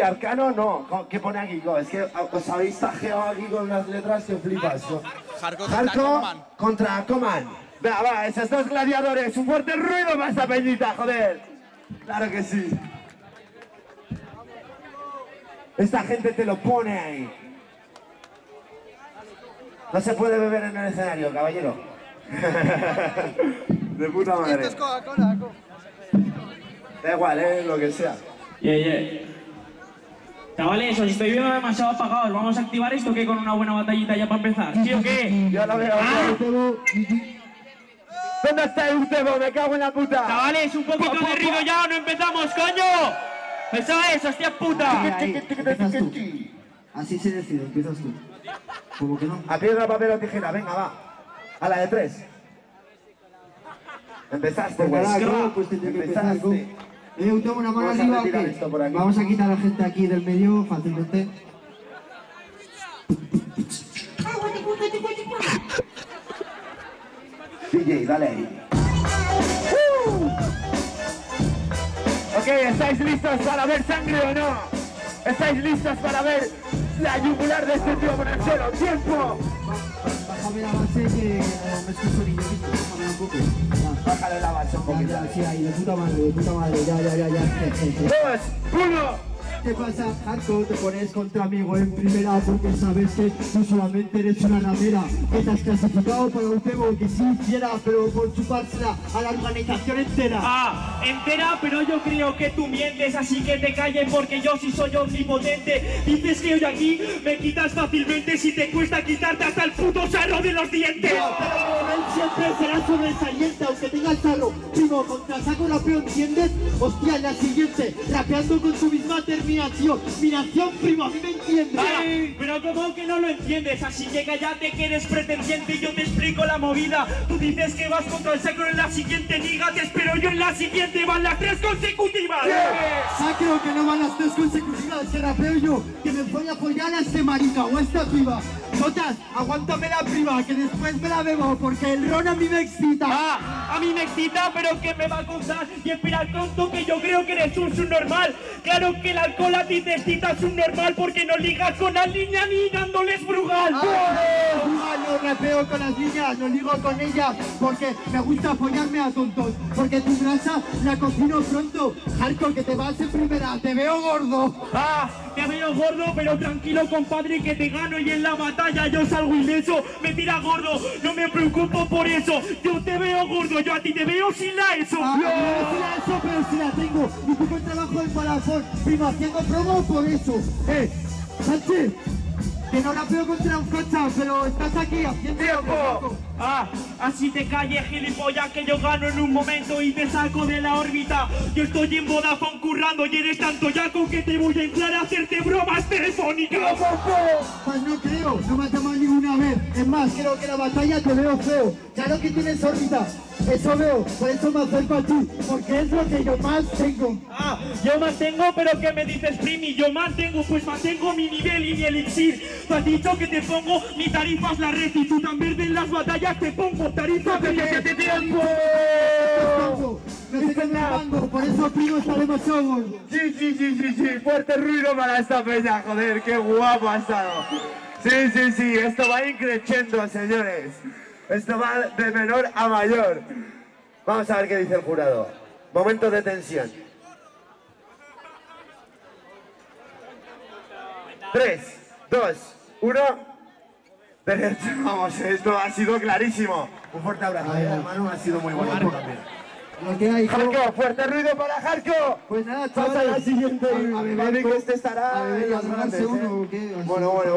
Arcano no, ¿qué pone aquí? Es que os habéis tajeado aquí con unas letras que flipas. co. Jarko contra Jarko Coman. contra Coman. Venga, va, esos dos gladiadores, un fuerte ruido para esta peñita, joder. Claro que sí. Esta gente te lo pone ahí. No se puede beber en el escenario, caballero. De puta madre. Da igual, eh, lo que sea. Yeah, yeah. Chavales, os estoy viendo demasiado apagados. ¿Vamos a activar esto que con una buena batallita ya para empezar? ¿Sí o qué? Yo lo veo. Ah. ¿Dónde está el Utebo? Me cago en la puta. Chavales, un poquito de ruido ya no empezamos, coño. Eso es, hostia puta. Ahí, empiezas tú. Así se decide, empiezas tú. Como que no. A piedra, papel o tijera, venga, va. A la de tres. Empezaste, güey. Pues empezar con... Empezaste. Eh, un tomo una mano Vamos a arriba, aquí. Vamos a quitar a la gente aquí del medio fácilmente. DJ, dale ahí. ¡Uh! Ok, ¿estáis listos para ver sangre o no? ¿Estáis listos para ver la yugular de este tío por el suelo? ¡Tiempo! La base que eh, me escucho ni yo mismo. Bájame un poco. Ya. Bájale la base un Ya, poquito. ya, sí, ahí, de puta madre, de puta madre, ya, ya, ya, ya. Dos, uno. ¿Qué pasa, Jarko? Te pones contra mí en primera porque sabes que tú solamente eres una ramera que te has clasificado para un juego que sí hiciera, pero por chupársela a la organización entera. Ah, entera, pero yo creo que tú mientes, así que te calles porque yo sí soy omnipotente. Dices que hoy aquí me quitas fácilmente si te cuesta quitarte hasta el puto sarro de los dientes. Pero siempre será sobresaliente, aunque tenga el tarro. Primo, contra saco rapeo, ¿entiendes? Hostia, en la siguiente, rapeando con tu misma terminación. Mi nación, primo, a mí me entiendes. Ay, pero como que no lo entiendes, así que cállate que eres pretendiente y yo te explico la movida. Tú dices que vas contra el sacro en la siguiente liga, te espero yo en la siguiente, van las tres consecutivas. Sacro que no van las tres consecutivas, que rapeo yo, que me voy a apoyar a este marica o a esta piba. Jotas, aguántame la prima, que después me la bebo, porque el ron a mí me excita. Ah, a mí me excita, pero ¿qué me va a contar? Y espera tonto que yo creo que eres un subnormal. Claro que el alcohol a ti te excita subnormal porque no ligas con las niñas ni dándoles brugal. Ah, no rapeo con las niñas, no ligo con ellas, porque me gusta apoyarme a tontos, porque tu grasa la cocino pronto. Jarco, que te vas en primera, te veo gordo. Ah, te veo gordo, pero tranquilo compadre que te gano y en la batalla yo salgo ileso. Me tira gordo, no me preocupo por eso. Yo te veo gordo, yo a ti te veo sin la eso. Ah, no decía eso, pero si la tengo. Y tú con trabajo en Palafón, primo, haciendo promo por eso. Eh, Sánchez, que no rapeo contra un cocha, pero estás aquí haciendo ¡Tiempo! Ah, así te calles gilipollas que yo gano en un momento y te saco de la órbita. Yo estoy en Vodafone currando y eres tanto yaco que te voy a entrar a hacerte bromas telefónicas. Pues no creo, no me has llamado ninguna vez. Es más, creo que la batalla te veo feo. Claro que tienes órbita, eso veo, por eso me acerco a ti, porque es lo que yo más tengo. Ah, yo mantengo, pero ¿qué me dices, Primi? Yo mantengo, pues mantengo mi nivel y mi elixir. Dicho que te pongo mi tarifa es la red y tú también en las batallas te pongo tarifa de tiempo. Tengo, Me estoy quemando, por eso primo está demasiado gordo. Sí, sí, sí, sí, sí. Fuerte ruido para esta peña, joder, qué guapo ha estado. Sí, sí, sí, esto va increciendo, señores. Esto va de menor a mayor. Vamos a ver qué dice el jurado. Momento de tensión. Tres, dos, uno. Vamos, esto ha sido clarísimo. Un fuerte abrazo, Ay, hermano. Ha sido muy bonito también. Lo que hay, hijo. Jarco, fuerte ruido para Jarco. Pues nada, Pasa a la siguiente. A- a que este estará a a grandes, uno, ¿eh? ¿o qué? Así. Bueno, bueno.